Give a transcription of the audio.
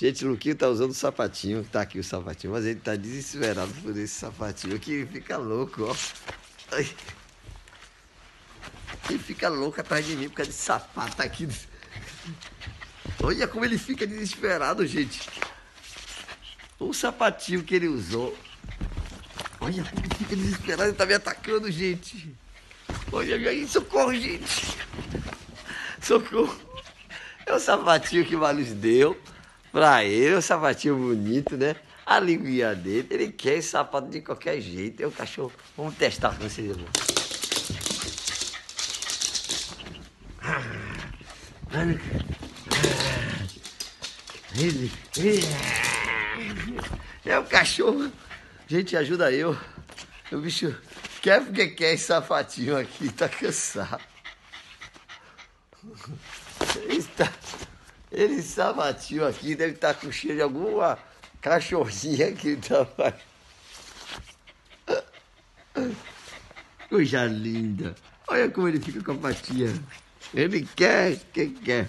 Gente, o Luquinho tá usando o sapatinho. Tá aqui o sapatinho, mas ele tá desesperado por esse sapatinho que fica louco, ó. Ele fica louco atrás de mim por causa de sapato aqui. Olha como ele fica desesperado, gente. O sapatinho que ele usou. Olha como ele fica desesperado, ele tá me atacando, gente. Olha aí, socorro, gente. Socorro. É o sapatinho que o Malus deu pra ele, o sapatinho bonito, né? A linguinha dele, ele quer esse sapato de qualquer jeito. É o cachorro. Vamos testar com vocês. Ele, é o cachorro. Gente, ajuda eu. O bicho quer porque quer esse sapatinho aqui, tá cansado. Está, ele sapatinho aqui deve estar tá com cheiro de alguma cachorrinha que tá. Coisa linda. Olha como ele fica com a patinha. Ele quer, quem quer.